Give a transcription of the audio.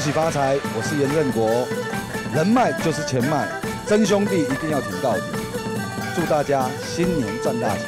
恭喜发财我是严振国人脉就是钱脉真兄弟一定要挺到底。祝大家新年赚大钱。